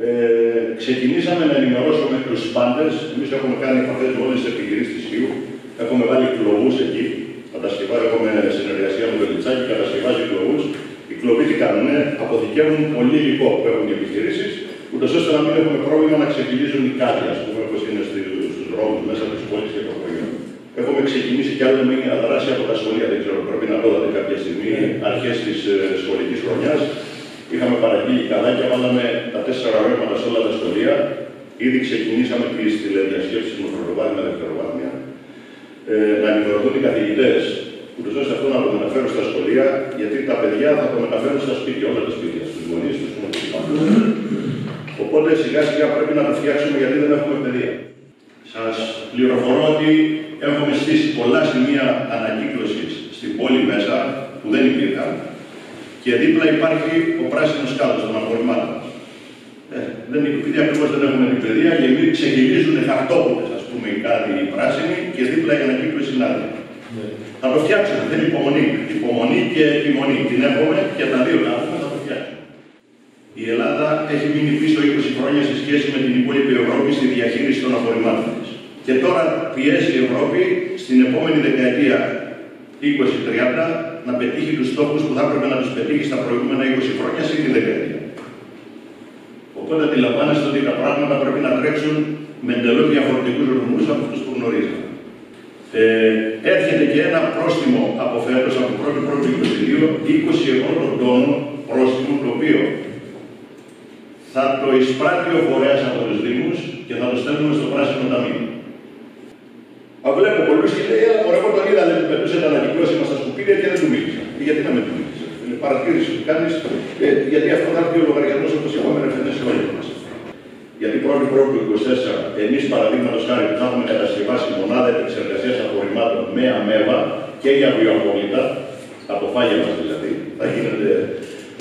Ε, ξεκινήσαμε να ενημερώσουμε τους πάντες. Εμείς έχουμε κάνει επαφέ με όλε τι επιχειρήσει της ΚΙΟΥ. Έχουμε βάλει κλοβούς εκεί. Κατασκευάζει, έχουμε συνεργασία με το Λιτσάκι, κατασκευάζει κλοβούς. Οι κλοβοί τι κάνουν, αποθηκεύουν πολύ υλικό που έχουν οι επιχειρήσεις, ούτως ώστε να μην έχουμε πρόβλημα να ξεχυλίζουν οι κάτοι, ας πούμε, όπως είναι στους δρόμους μέσα από τις πόλεις και το χωριό. Έχουμε ξεκινήσει κι άλλο μια δράση από τα σχολεία, δεν ξέρω, πρέπει να το δείτε κάποια στιγμή, αρχές της ε, σχολικής χρονιάς. Είχαμε παραγγείλει καλά και βάλαμε τα τέσσερα ρεύματα σε όλα τα σχολεία. Ήδη ξεκινήσαμε τι τηλεδιασκέψει με πρωτοβάθμια με δευτεροβάθμια. Ε, να ενημερωθούν οι καθηγητές, ούτω ώστε αυτό να το μεταφέρουν στα σχολεία, γιατί τα παιδιά θα το μεταφέρουν στα σπίτια, όλα τα σπίτια, στους γονείς τους, Οπότε σιγά σιγά πρέπει να το φτιάξουμε γιατί δεν έχουμε παιδεία. Σας πληροφορώ ότι έχουμε στήσει πολλά σημεία ανακύκλωσης στην πόλη μέσα που δεν υπήρχαν και δίπλα υπάρχει ο πράσινος κάδο των απορριμμάτων. Ε, δεν επειδή ακριβώς δεν έχουμε την παιδεία, γιατί ξεχυλίζουν χαρτόπουλες, ας πούμε, οι κάδοι οι πράσινοι και δίπλα η ανακύκλωση είναι άδεια. Ναι. Θα το φτιάξουμε, δεν υπομονή. Υπομονή και επιμονή. Την έχουμε και τα δύο να θα το φτιάξουμε. Η Ελλάδα έχει μείνει πίσω 20 χρόνια σε σχέση με την υπόλοιπη Ευρώπη στη διαχείριση των απορριμμάτων της. Και τώρα πιέζει η Ευρώπη στην επόμενη δεκαετία 20-30 να πετύχει τους στόχους που θα έπρεπε να τους πετύχει στα προηγούμενα 20 χρόνια σε τη δεκαετία. Οπότε αντιλαμβάνεστε ότι τα πράγματα πρέπει να τρέξουν με εντελώς διαφορετικούς ρυθμούς από αυτούς που γνωρίζαμε. Ε, έρχεται και ένα πρόστιμο από φέτος, από 1η 22, 20 ευρώ τον τόνο πρόστιμο, το οποίο θα το εισπράττει ο φορέας από τους Δήμους και θα το στέλνουμε στο πράσινο ταμείο. Βλέπω πολλούς και λέει: Έλα, μωρέ, τον είδα, δεν του πετούσε τα ανακυκλώσιμα στα σκουπίδια και δεν του μίλησα. Και γιατί να με του μίλησα. Είναι παρατήρηση που κάνεις, ε, γιατί αυτό θα έρθει ο λογαριασμός όπω είπαμε ρεφενέ όλοι μας. Γιατί πρώτη πρώτη 24, εμείς παραδείγματος χάρη που θα έχουμε κατασκευάσει μονάδα επεξεργασίας απορριμμάτων με αμέβα και για βιοαπόλυτα, από φάγια μα δηλαδή, θα γίνεται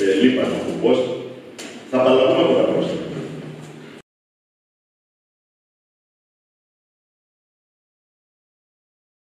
ε, λίπασμα του post, θα παραλαβούμε